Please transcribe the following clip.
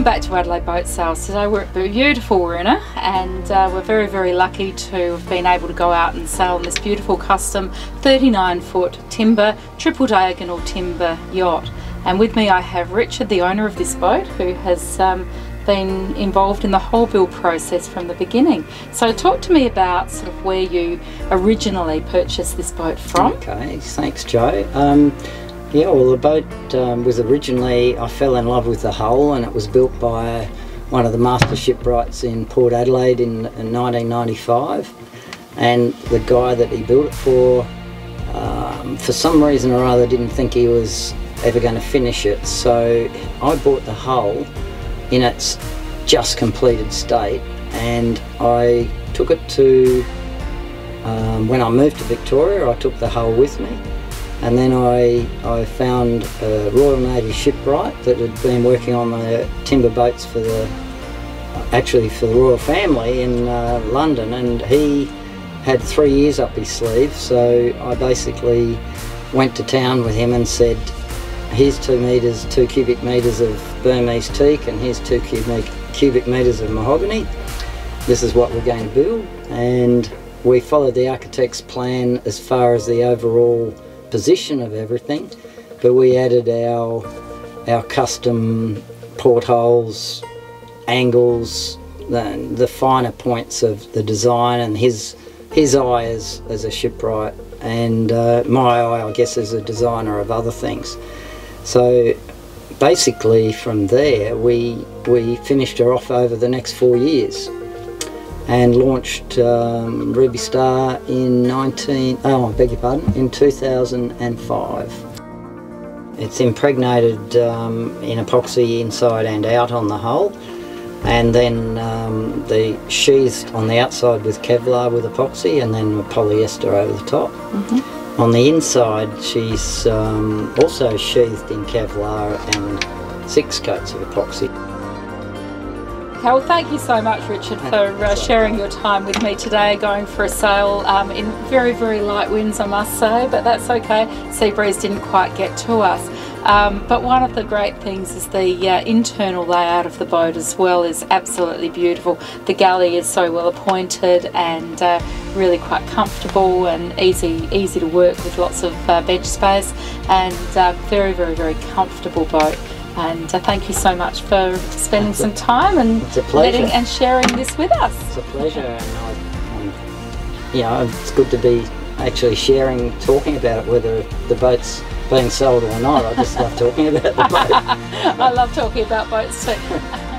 Welcome back to Adelaide Boat Sales. Today we're at beautiful Wirrina and uh, we're very very lucky to have been able to go out and sail on this beautiful custom 39 foot timber, triple diagonal timber yacht. And with me I have Richard, the owner of this boat, who has um, been involved in the whole build process from the beginning. So talk to me about sort of where you originally purchased this boat from. Okay, thanks Joe. Um, yeah, well the boat um, was originally, I fell in love with the hull and it was built by one of the master shipwrights in Port Adelaide in, in 1995 and the guy that he built it for, um, for some reason or other didn't think he was ever going to finish it. So I bought the hull in its just completed state and I took it to, um, when I moved to Victoria I took the hull with me and then I, I found a Royal Navy shipwright that had been working on the timber boats for the actually for the royal family in uh, London. And he had three years up his sleeve. So I basically went to town with him and said here's two metres, two cubic metres of Burmese teak and here's two cubic, cubic metres of mahogany. This is what we're going to build. And we followed the architect's plan as far as the overall position of everything, but we added our our custom portholes, angles, the, the finer points of the design, and his his eye as, as a shipwright, and uh, my eye, I guess, as a designer of other things. So basically, from there, we we finished her off over the next four years and launched um, Ruby Star in 19, oh I beg your pardon, in 2005. It's impregnated um, in epoxy inside and out on the hull and then um, the sheathed on the outside with Kevlar with epoxy and then a polyester over the top. Mm -hmm. On the inside she's um, also sheathed in Kevlar and six coats of epoxy. Okay, well, thank you so much, Richard, for uh, sharing your time with me today, going for a sail um, in very, very light winds, I must say, but that's okay. Sea breeze didn't quite get to us. Um, but one of the great things is the uh, internal layout of the boat as well is absolutely beautiful. The galley is so well appointed and uh, really quite comfortable and easy easy to work with lots of uh, bench space and uh, very, very, very comfortable boat and uh, thank you so much for spending some time and letting and sharing this with us. It's a pleasure and I, um, you know it's good to be actually sharing talking about it whether the boat's being sold or not. I just love talking about the boat. I love talking about boats too